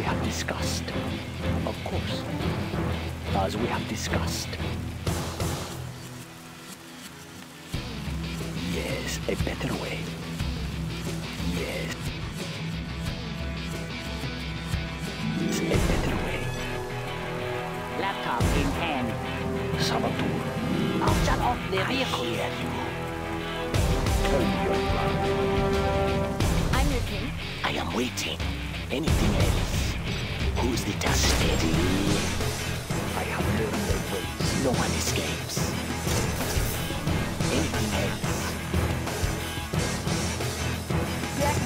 we have discussed. Of course. As we have discussed. Yes, a better way.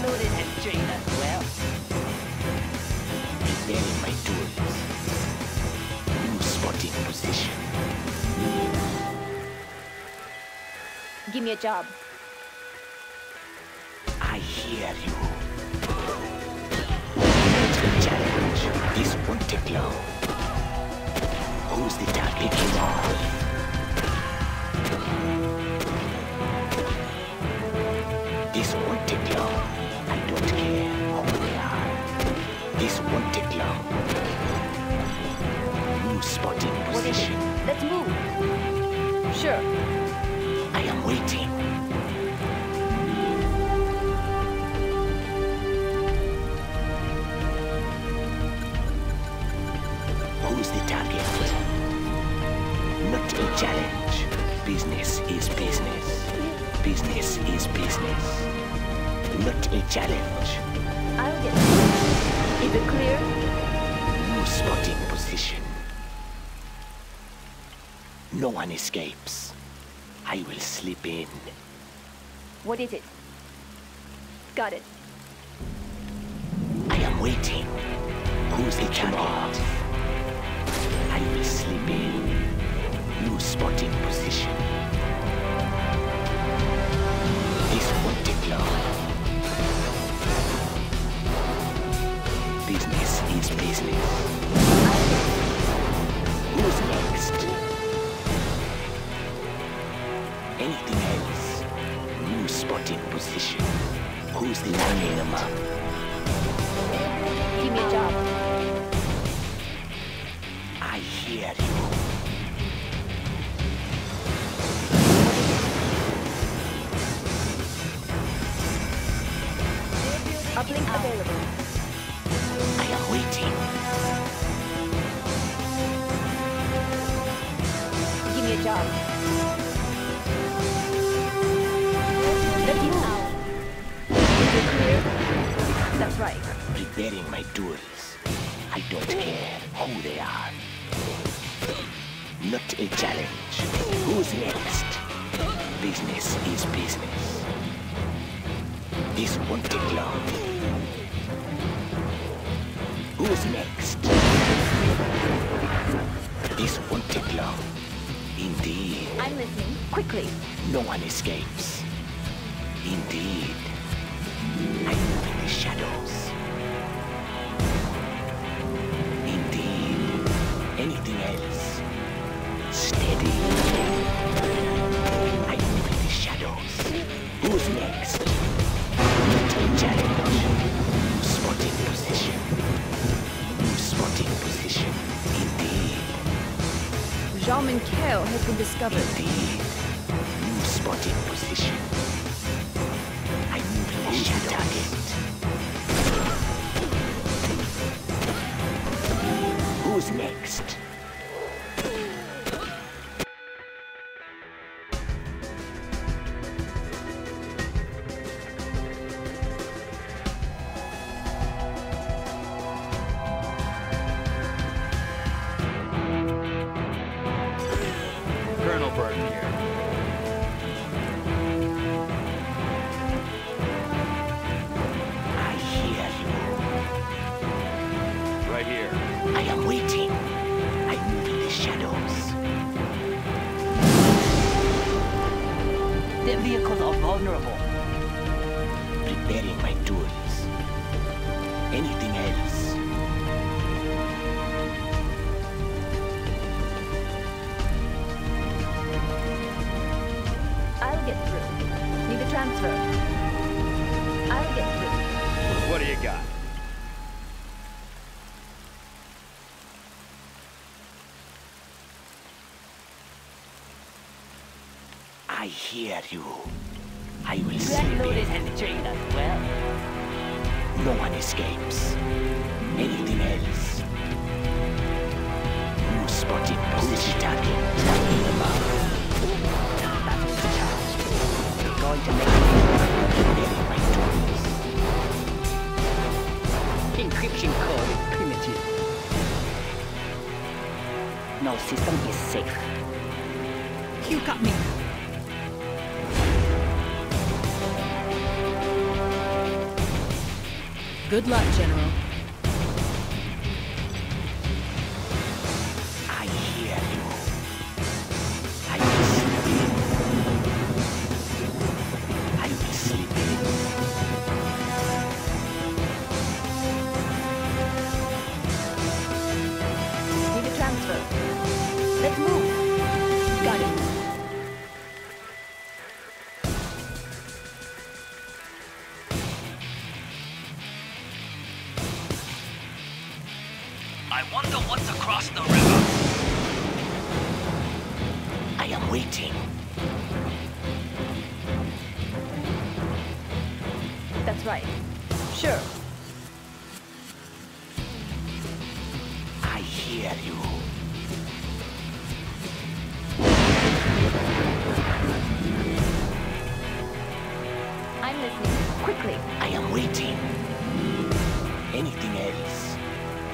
Black loaded and trained as well. My tools. New spotting position. Give me a job. I hear you. Challenge. This won't take long. Who's the target? Come on. This won't take long. Care they are. This won't take long. New spotting position. Let's move. Sure. I am waiting. Who's the target? Not a challenge. Business is business. Business is business. Not a challenge. I'll get it. Is it clear? New spotting position. No one escapes. I will slip in. What is it? Got it. I am waiting. Who's the target? I will slip in. New spotting position. Right. Preparing my tools. I don't care who they are. Not a challenge. Who's next? Business is business. This won't take long. Who's next? This won't take long. Indeed. I'm listening. Quickly. No one escapes. Indeed. Position. Indeed. Has been discovered. Indeed. New spotted position. Are vulnerable. Preparing my tools. Anything else? I'll get through. Need a transfer. I'll get through. What do you got? I hear you. Escapes. Anything else? New spotted position. target? Lining them up. The charge. We're going to make it. Preparing my tools. Encryption code is primitive. No system is safe. You got me. Good luck, General. I hear you. I will sleep in. I will sleep in. Need a transfer. Let's move.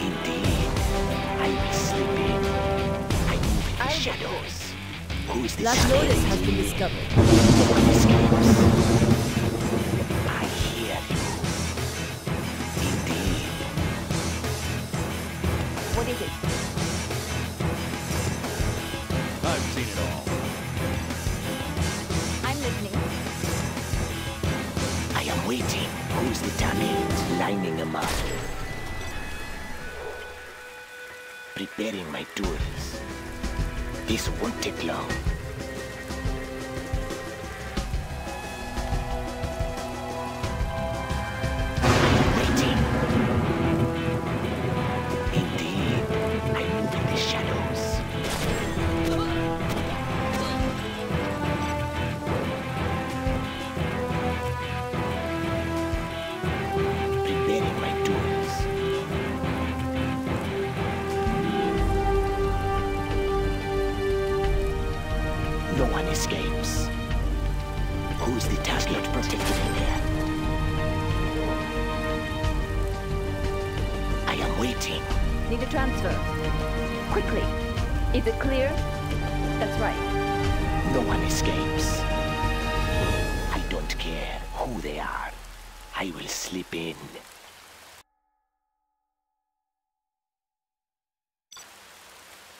Indeed. I will sleep in. I move in the I'll get shadows. Who's this? Black Lotus has been discovered. No one escapes. I hear you. Indeed. What is it? I've seen it all. I'm listening. I am waiting. Who's the target? Lining them up. Preparing my tools. This won't take long.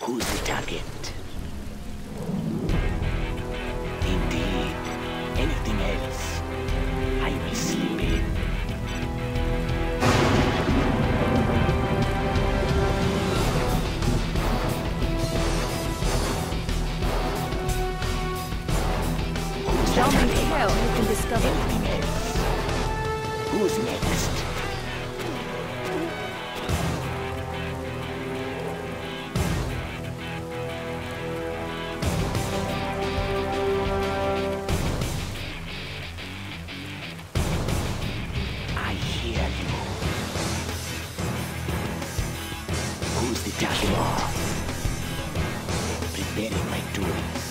Who's the target? standing my duty.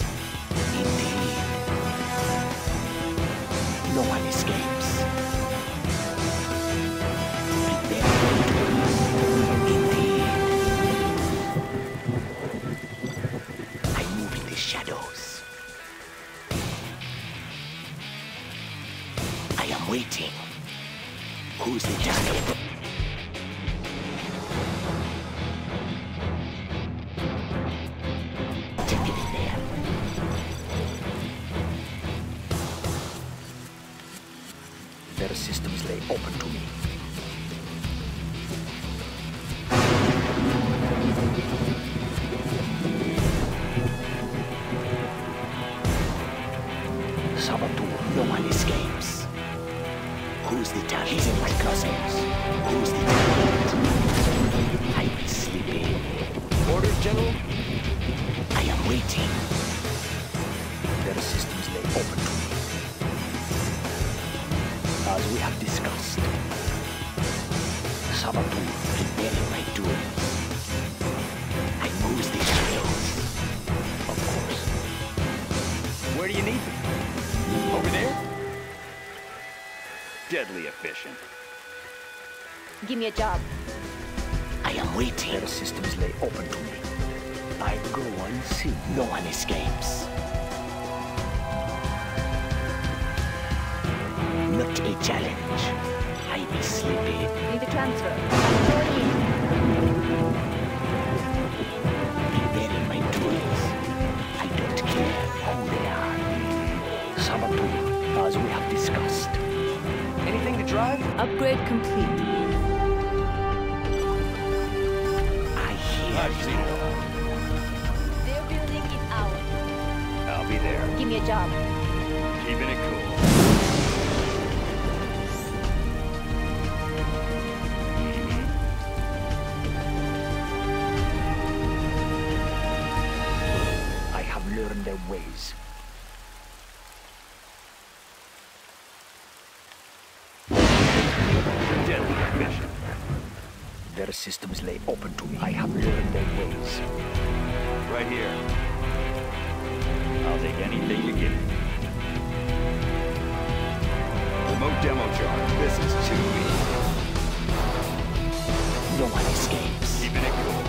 My crosshairs. Who's the a job. I am waiting. Their systems lay open to me. I go unseen. No one escapes. Not a challenge. I be sleepy. Need a transfer. I'm already. Preparing my tools. I don't care how they are. Saboteur, as we have discussed. Anything to drive? Upgrade complete. I've seen it all. Their building is ours. I'll be there. Give me a job. Keeping it cool. I have learned their ways. Deadly efficient. Their systems lay open to me. I have learned their ways. Right here. I'll take anything you give me. Remote demo charge. This is too easy. No one escapes. Keeping it cool.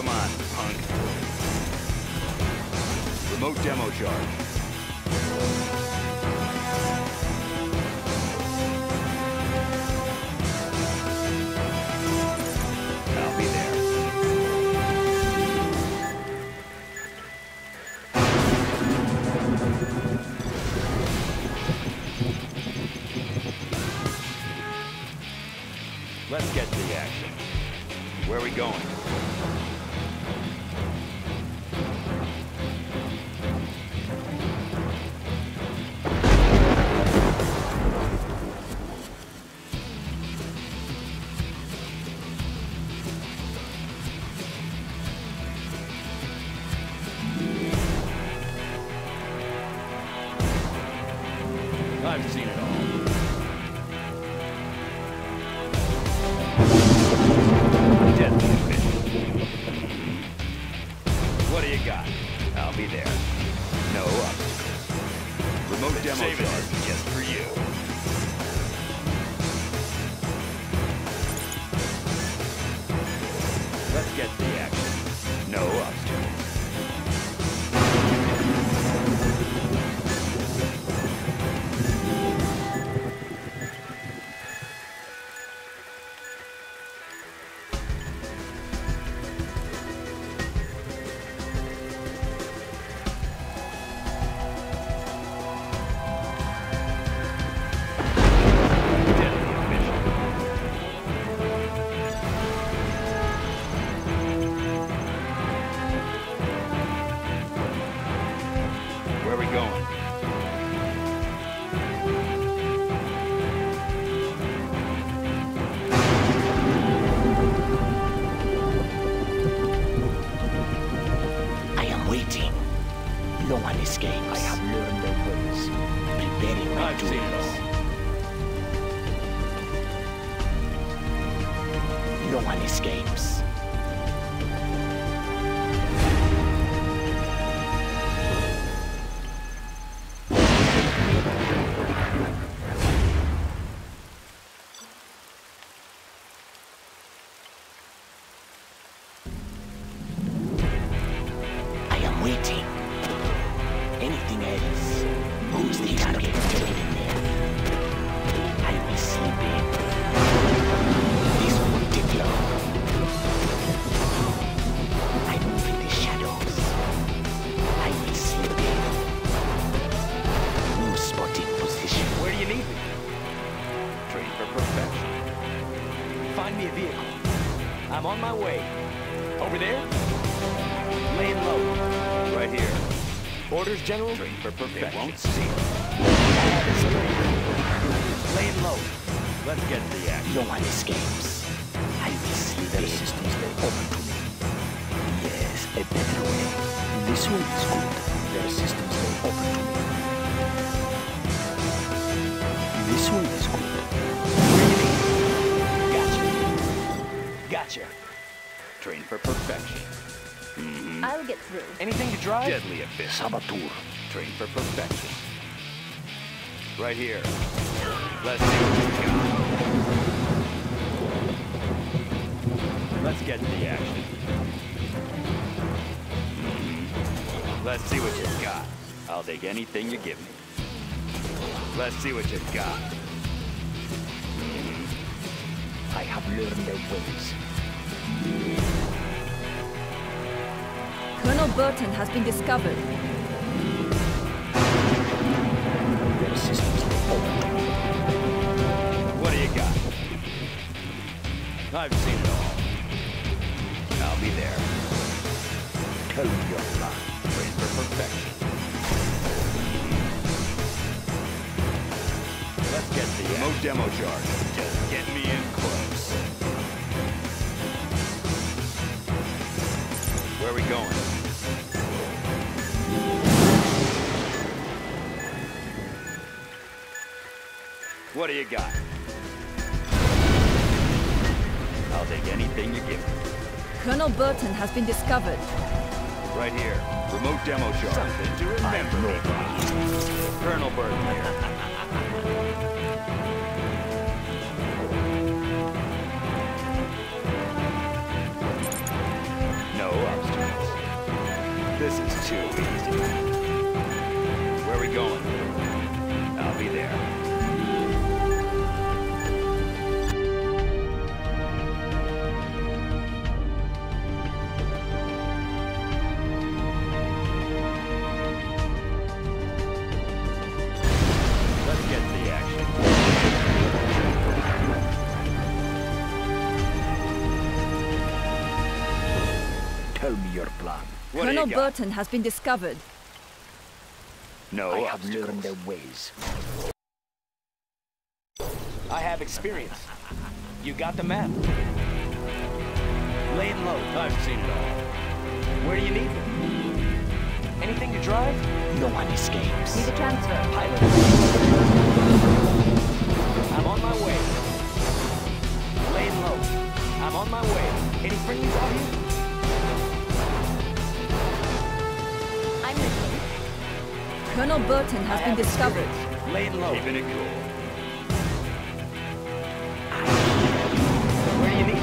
Come on, punk. Remote demo charge. One escapes. I'm on my way. Over there? Laying low. Right here. Orders, General? Train for perfection. They won't see it. Laying low. Let's get to the action. No one escapes. I will slip Their systems lay open to me. Yes, a better way. This way is good. Their systems lay open to me. This way for perfection. I'll get through. Anything to drive? Deadly abyss. Saboteur. Train for perfection. Right here. Let's see what you got. Let's get to the action. Mhm. Let's see what you've got. I'll take anything you give me. Let's see what you got. I have learned their ways. Colonel Burton has been discovered. Their systems lay open to me. What do you got? I've seen it all. I'll be there. Tell your plan. Train for perfection. Let's get the remote demo charge. Just get me in close. Where are we going? What do you got? I'll take anything you give me. Colonel Burton has been discovered. Right here. Remote demo charge. Something to remember me by. Colonel Burton here. No obstacles. This is too easy. Where are we going? Colonel you? Burton has been discovered. No I have obstacles. learned their ways. I have experience. You got the map. Laying low. I've seen it all. Where do you need me? Anything to drive? No one escapes. Need a transfer. Pilot. I'm on my way. Laying low. I'm on my way. Any friendlies out here? Colonel Burton has I been discovered. experience. Laying low. Keeping it cool. Where you need me?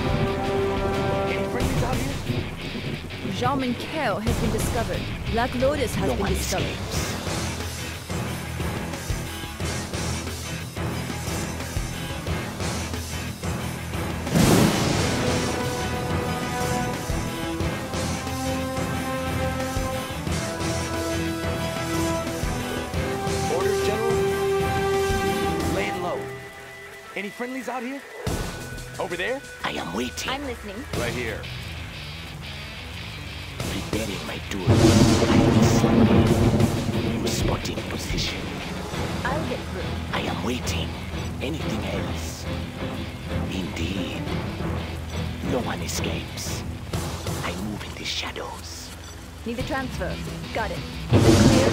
Any friendlies out here? Jarmen Kell has been discovered. Black Lotus has No been discovered. escapes. Friendlies out here? Over there? I am waiting. I'm listening. Right here. preparing my tool. I will see you spotting position. I'll get through. I am waiting. Anything else? Indeed. No one escapes. I move in the shadows. Need a transfer. Got it clear?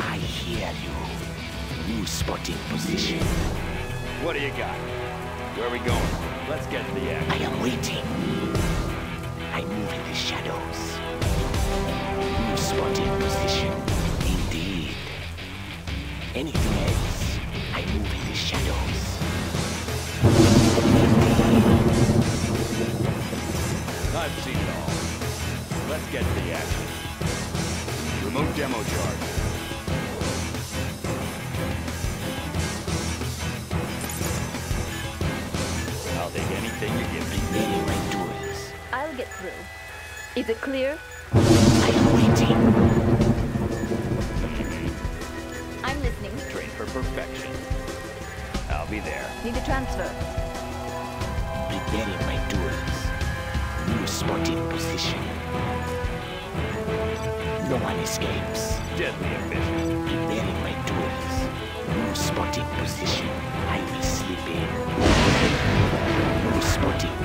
I hear you. You spotting position. What do you got? Where are we going? Let's get to the action. I am waiting. I move in the shadows. You spotting position. Indeed. Anything else? I move in the shadows. I've seen it all. Let's get to the action. Remote demo charge. Through. Is it clear? I am waiting. I'm listening. Train for perfection. I'll be there. Need a transfer. Preparing my tools. New spotting position. No one escapes. Deadly efficient. Preparing my tools. New spotting position. I will slip in. New spotting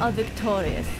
are victorious.